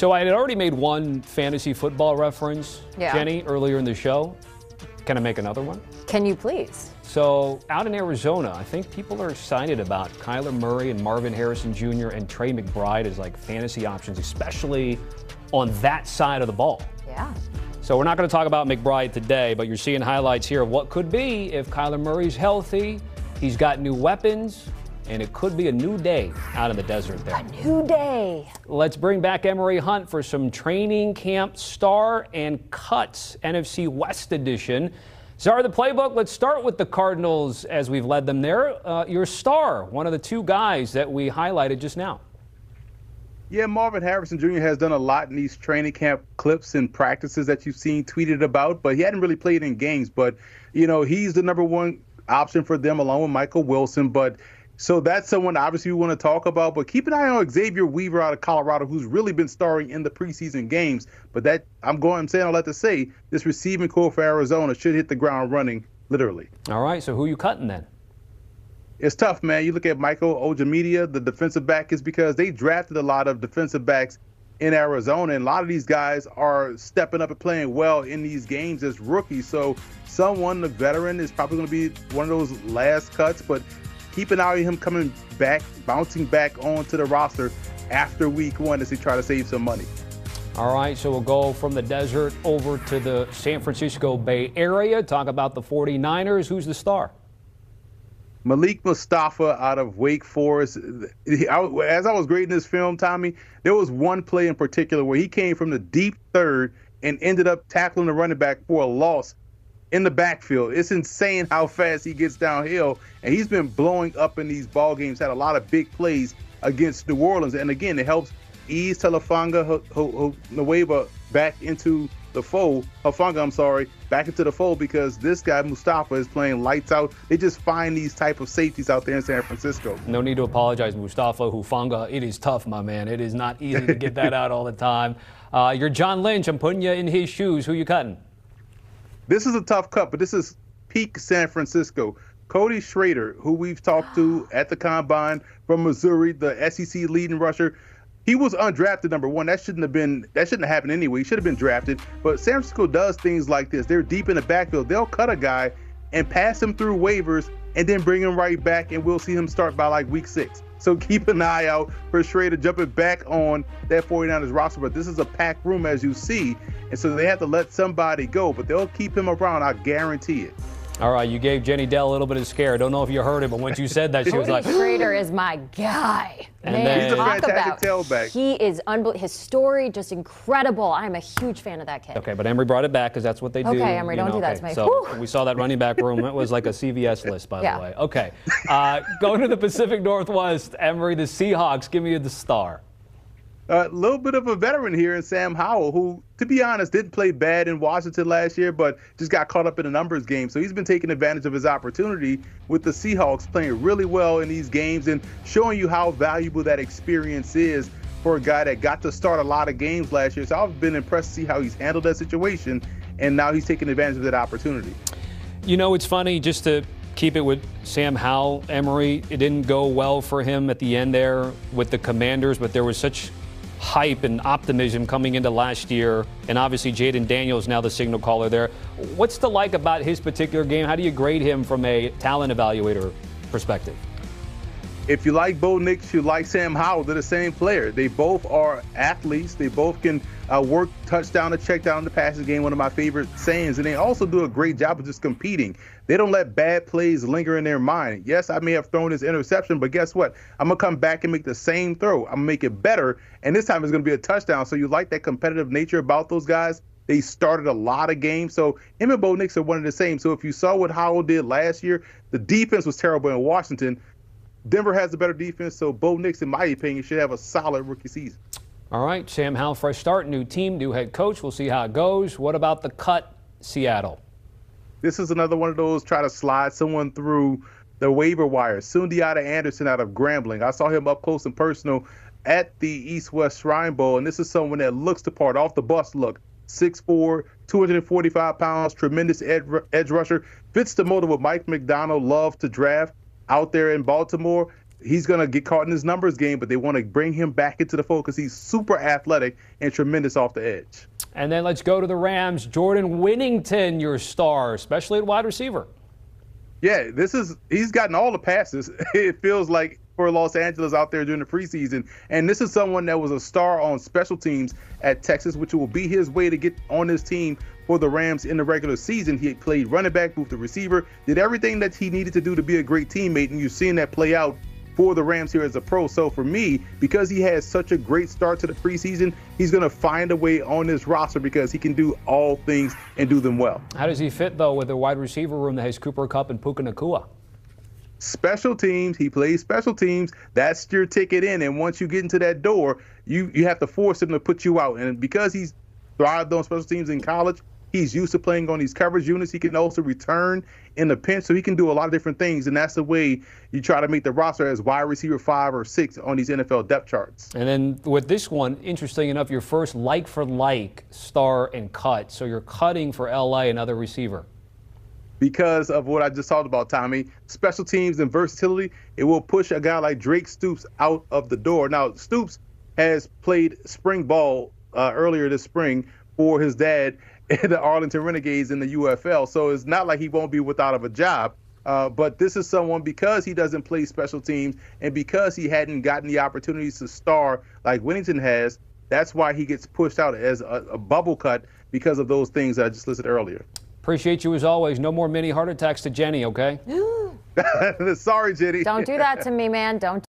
So I had already made one fantasy football reference, Yeah. Jenny, earlier in the show. Can I make another one? Can you please? So out in Arizona, I think people are excited about Kyler Murray and Marvin Harrison Jr. and Trey McBride as like fantasy options, especially on that side of the ball. Yeah. So we're not going to talk about McBride today, but you're seeing highlights here of what could be if Kyler Murray's healthy. He's got new weapons, and it could be a new day out in the desert there. A new day. Let's bring back Emory Hunt for some training camp star and cuts NFC West edition. Czar of the playbook, let's start with the Cardinals as we've led them there. Uh, your star, one of the two guys that we highlighted just now. Yeah, Marvin Harrison Jr. has done a lot in these training camp clips and practices that you've seen tweeted about, but he hadn't really played in games. But, you know, he's the number one option for them along with Michael Wilson. But so that's someone obviously we want to talk about. But keep an eye on Xavier Weaver out of Colorado, who's really been starring in the preseason games. But that I'm going, I'm saying all that to say this receiving corps for Arizona should hit the ground running, literally. All right, so who you cutting then? It's tough, man. You look at Michael Ojemudia, the defensive back, is because they drafted a lot of defensive backs in Arizona, and a lot of these guys are stepping up and playing well in these games as rookies. So someone, the veteran, is probably going to be one of those last cuts, but keep an eye on him coming back, bouncing back onto the roster after week one as they try to save some money. All right, so we'll go from the desert over to the San Francisco Bay Area, talk about the 49ers. Who's the star? Malik Mustapha out of Wake Forest. As I was grading this film, Tommy, there was one play in particular where he came from the deep third and ended up tackling the running back for a loss in the backfield. It's insane how fast he gets downhill, and he's been blowing up in these ball games. Had a lot of big plays against New Orleans, and again, it helps ease Telefanga Nueva back into the fold. Hufanga, I'm sorry, back into the fold because this guy Mustapha is playing lights out. They just find these type of safeties out there in San Francisco. No need to apologize, Mustapha Hufanga. It is tough, my man. It is not easy to get that out all the time. Uh, you're John Lynch. I'm putting you in his shoes. Who you cutting? This is a tough cut, but this is peak San Francisco. Cody Schrader, who we've talked to at the combine from Missouri, the SEC leading rusher. He was undrafted number one. That shouldn't have been that shouldn't have happened anyway. He should have been drafted. But San Francisco does things like this. They're deep in the backfield. They'll cut a guy and pass him through waivers and then bring him right back and we'll see him start by like week six. So keep an eye out for Schrader jumping back on that 49ers roster. But this is a packed room as you see. And so they have to let somebody go, but they'll keep him around, I guarantee it. All right, you gave Jenny Dell a little bit of scare. I don't know if you heard it, but once you said that, she was like, Cody Schrader is my guy. And Man, then- He's a fantastic about tailback. he is unbelievable. His story just incredible. I'm a huge fan of that kid. Okay, but Emory brought it back because that's what they do. Okay, Emory, don't do that to me. So Whew. we saw that running back room. It was like a CVS list, by Yeah. the way. Okay, uh, going to the Pacific Northwest, Emory, the Seahawks. Give me the star. A little bit of a veteran here in Sam Howell, who, to be honest, didn't play bad in Washington last year, but just got caught up in a numbers game. So he's been taking advantage of his opportunity with the Seahawks, playing really well in these games and showing you how valuable that experience is for a guy that got to start a lot of games last year. So I've been impressed to see how he's handled that situation, and now he's taking advantage of that opportunity. You know, it's funny just to keep it with Sam Howell, Emory. It didn't go well for him at the end there with the Commanders, but there was such hype and optimism coming into last year. And obviously, Jayden Daniels now the signal caller there. What's the like about his particular game? How do you grade him from a talent evaluator perspective? If you like Bo Nix, you like Sam Howell. They're the same player. They both are athletes. They both can uh, work touchdown to check down the passing game. One of my favorite sayings. And they also do a great job of just competing. They don't let bad plays linger in their mind. Yes, I may have thrown this interception, but guess what? I'm gonna come back and make the same throw. I'm gonna make it better, and this time it's gonna be a touchdown. So you like that competitive nature about those guys? They started a lot of games. So him and Bo Nix are one of the same. So if you saw what Howell did last year, the defense was terrible in Washington. Denver has a better defense, so Bo Nix, in my opinion, should have a solid rookie season. All right, Sam Howell, fresh start, new team, new head coach. We'll see how it goes. What about the cut, Seattle? This is another one of those try to slide someone through the waiver wire. Sundiata Anderson out of Grambling. I saw him up close and personal at the East West Shrine Bowl, and this is someone that looks the part, off the bus look. 6'4, 245 pounds, tremendous edge, edge rusher. Fits the mold of what Mike Macdonald loved to draft out there in Baltimore. he's going to get caught in his numbers game, but they want to bring him back into the fold because he's super athletic and tremendous off the edge. And then let's go to the Rams. Jordan Whittington, your star, especially at wide receiver. Yeah, this is he's gotten all the passes. It feels like for Los Angeles out there during the preseason. And this is someone that was a star on special teams at Texas, which will be his way to get on this team for the Rams in the regular season. He played running back, moved the receiver, did everything that he needed to do to be a great teammate, and you're seeing that play out for the Rams here as a pro. So for me, because he has such a great start to the preseason, he's going to find a way on this roster because he can do all things and do them well. How does he fit though with a wide receiver room that has Cooper Kupp and Puka Nacua? Special teams. He plays special teams. That's your ticket in. And once you get into that door, you you have to force him to put you out. And because he's thrived on special teams in college, he's used to playing on these coverage units. He can also return in the pinch, so he can do a lot of different things. And that's the way you try to make the roster as wide receiver five or six on these NFL depth charts. And then with this one, interesting enough, your first like for like star and cut. So you're cutting for LA another receiver because of what I just talked about, Tommy. Special teams and versatility, it will push a guy like Drake Stoops out of the door. Now, Stoops has played spring ball uh, earlier this spring for his dad in the Arlington Renegades in the UFL, so it's not like he won't be without of a job. Uh, but this is someone because he doesn't play special teams and because he hadn't gotten the opportunities to star like Winnington has, that's why he gets pushed out as a, a bubble cut because of those things that I just listed earlier. Appreciate you as always. No more mini heart attacks to Jenny, okay? Sorry, Jenny. Don't do that to me, man. Don't